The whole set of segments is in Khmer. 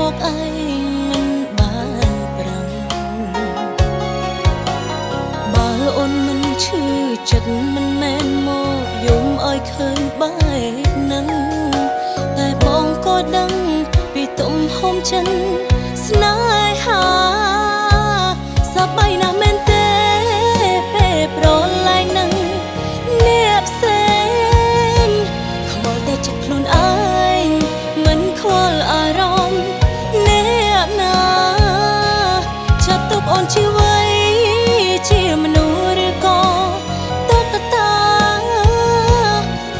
មកឯងមិនបានប្រឹងបើអូនមិនឈឺចិត្តមិនមែនមកយំឲ្យឃើញបែបហ្នឹងតែបងក៏ដឹងពីទំហំចិនស្ជាអ្វីជាមនុស្សឬក៏តុក្កតា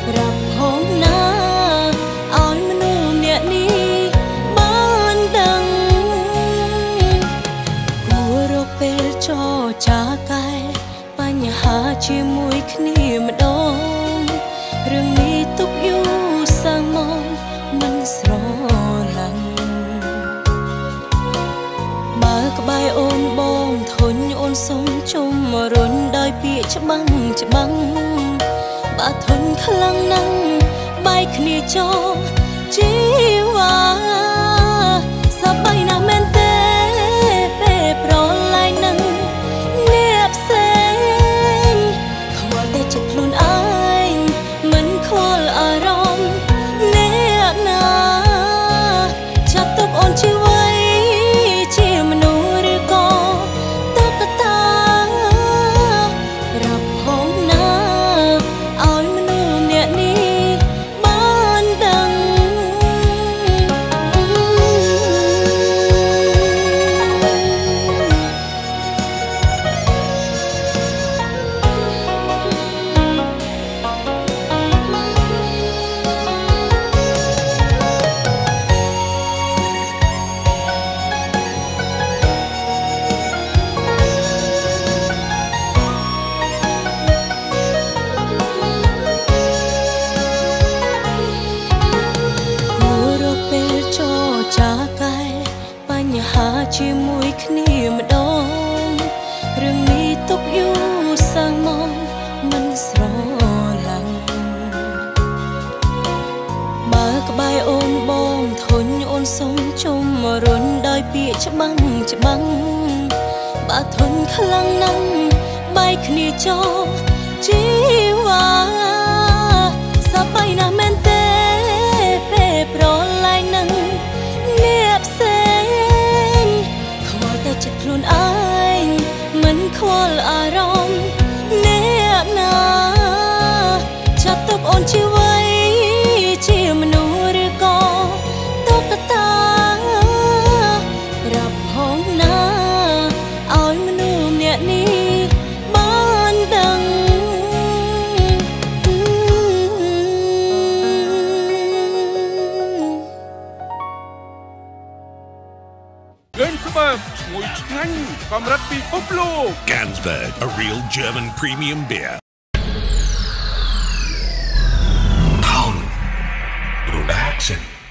ប្រាប់ផងណាឲ្យមនុស្សអ្នកនេះបានដឹងគួររកពេលចរចាកែបញ្ហាជាមួយគ្នាម្ដងរឿងនេះទុកយូរសាំងមកមិនស្រឡាញ់បើក្បែរអូនបងធុញអូ នសុំជុំរុនដោយពាក្យច្បាំងច្បាំងបើធុញខ្លាំងណាស់បែកគ្នាចោលជី រឿងនេះទុកយូរសាំងមកមិនស្រឡាញ់បើក្បែរអូនបងធុញអូនសុំជុំរុនដោយពាក្យច្បាំងច្បាំងបើធុញខ្លាំងណាស់បែកគ្នាចោលជី ជីវិតជាមនុស្សឬក៏តុក្កតារាប់ហងណាឲ្យមនុស្សអ្នកនេះបានដឹងកេនស្បឺឈ្ងុយឆ្ងាញ់កម្រិតពិភពលោក Gansberg a real German premium beer Listen.